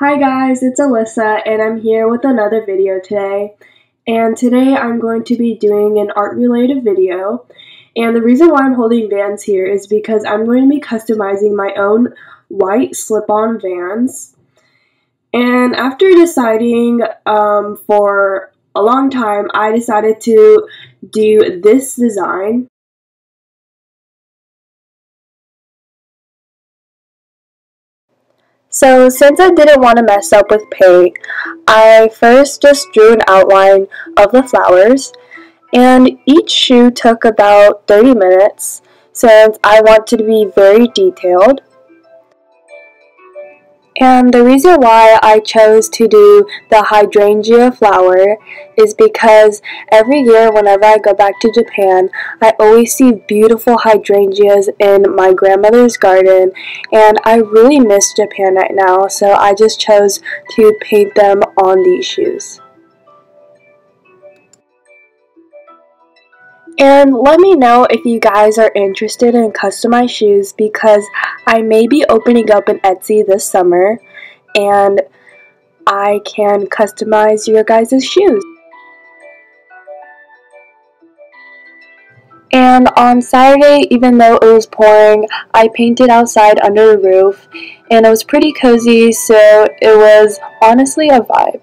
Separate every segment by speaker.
Speaker 1: Hi guys, it's Alyssa and I'm here with another video today. And today I'm going to be doing an art related video. And the reason why I'm holding Vans here is because I'm going to be customizing my own white slip-on Vans. And after deciding um, for a long time, I decided to do this design. So since I didn't want to mess up with paint, I first just drew an outline of the flowers and each shoe took about 30 minutes since I wanted to be very detailed. And the reason why I chose to do the hydrangea flower is because every year whenever I go back to Japan, I always see beautiful hydrangeas in my grandmother's garden and I really miss Japan right now so I just chose to paint them on these shoes. And let me know if you guys are interested in customized shoes because I may be opening up an Etsy this summer and I can customize your guys' shoes. And on Saturday, even though it was pouring, I painted outside under the roof and it was pretty cozy, so it was honestly a vibe.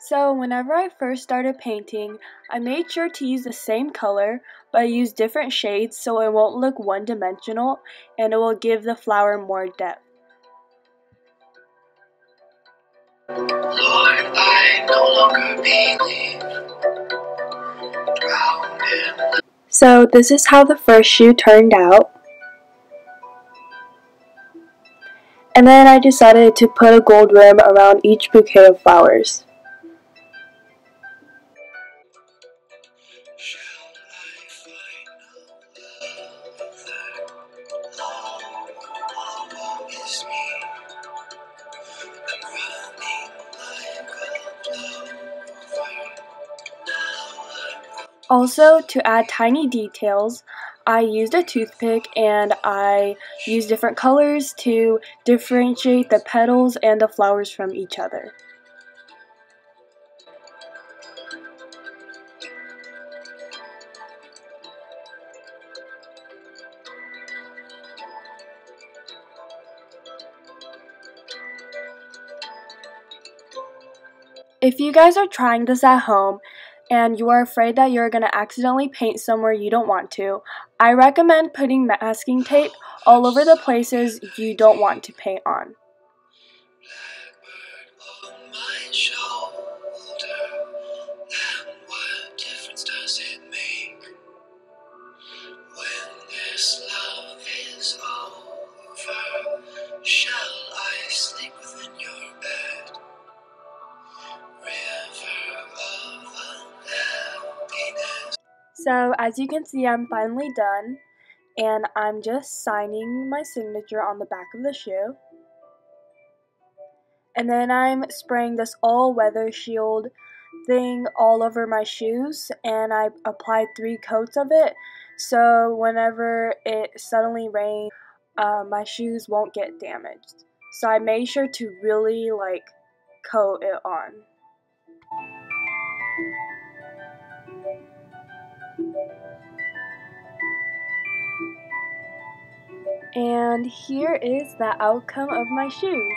Speaker 1: So whenever I first started painting, I made sure to use the same color, but I used different shades so it won't look one-dimensional and it will give the flower more depth. Lord, I no longer believe. So this is how the first shoe turned out. And then I decided to put a gold rim around each bouquet of flowers. Also, to add tiny details, I used a toothpick and I used different colors to differentiate the petals and the flowers from each other. If you guys are trying this at home, and you are afraid that you're going to accidentally paint somewhere you don't want to, I recommend putting masking tape all over the places you don't want to paint on. So as you can see, I'm finally done and I'm just signing my signature on the back of the shoe. And then I'm spraying this all-weather shield thing all over my shoes and I applied three coats of it so whenever it suddenly rains, uh, my shoes won't get damaged. So I made sure to really like coat it on. And here is the outcome of my shoes.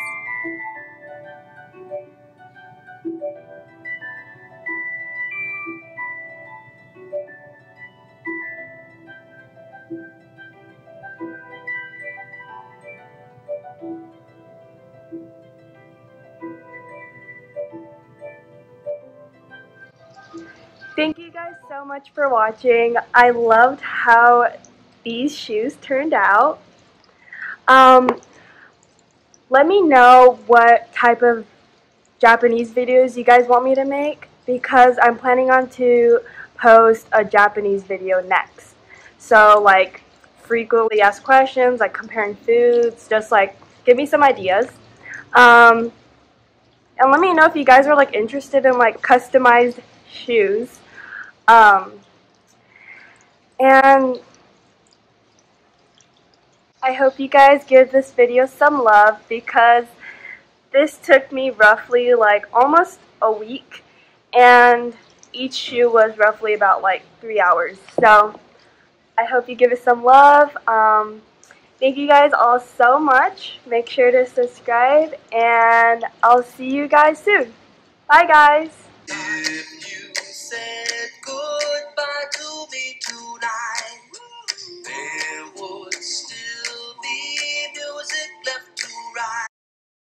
Speaker 1: Thank you guys so much for watching. I loved how these shoes turned out. Um, let me know what type of Japanese videos you guys want me to make because I'm planning on to post a Japanese video next. So like frequently asked questions, like comparing foods, just like give me some ideas. Um, And let me know if you guys are like interested in like customized shoes. Um, and I hope you guys give this video some love because this took me roughly like almost a week and each shoe was roughly about like three hours. So I hope you give it some love. Um, thank you guys all so much. Make sure to subscribe and I'll see you guys soon. Bye guys.